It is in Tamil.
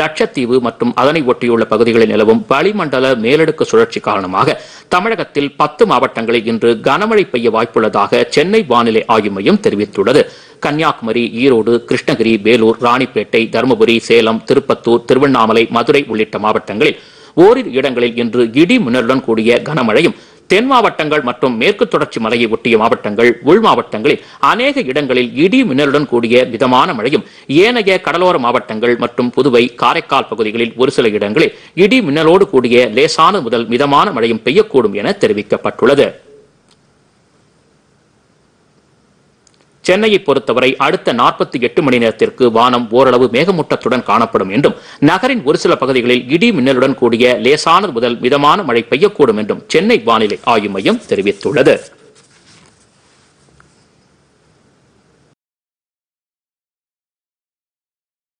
லட்சத்தீவு மற்றும் அதனை ஒட்டியுள்ள பகுதிகளில் நிலவும் வளிமண்டல மேலடுக்கு சுழற்சி காரணமாக தமிழகத்தில் பத்து மாவட்டங்களில் இன்று கனமழை பெய்ய வாய்ப்புள்ளதாக சென்னை வானிலை ஆய்வு மையம் தெரிவித்துள்ளது. கன்னியாகுமரி ஈரோடு கிருஷ்ணகிரி வேலூர் ராணிப்பேட்டை தருமபுரி சேலம் திருப்பத்தூர் திருவண்ணாமலை மதுரை உள்ளிட்ட மாவட்டங்களில் ஓரிரு இடங்களில் இன்று இடி மின்னலுடன் கூடிய கனமழையும் தென் மாவட்டங்கள் மற்றும் மேற்கு தொடர்ச்சி மலையை ஒட்டிய மாவட்டங்கள் உள் மாவட்டங்களில் அநேக இடங்களில் இடி மின்னலுடன் கூடிய மிதமான மழையும் ஏனைய கடலோர மாவட்டங்கள் மற்றும் புதுவை காரைக்கால் பகுதிகளில் ஒரு சில இடங்களில் இடி மின்னலோடு கூடிய லேசான முதல் மிதமான மழையும் பெய்யக்கூடும் என தெரிவிக்கப்பட்டுள்ளது. சென்னையை பொறுத்தவரை அடுத்த நாற்பத்தி எட்டு மணி நேரத்திற்கு வானம் ஓரளவு மேகமூட்டத்துடன் காணப்படும் என்றும் நகரின் ஒரு சில பகுதிகளில் இடி மின்னலுடன் கூடிய லேசானது முதல் மிதமான மழை பெய்யக்கூடும் என்றும் சென்னை வானிலை ஆய்வு மையம் தெரிவித்துள்ளது.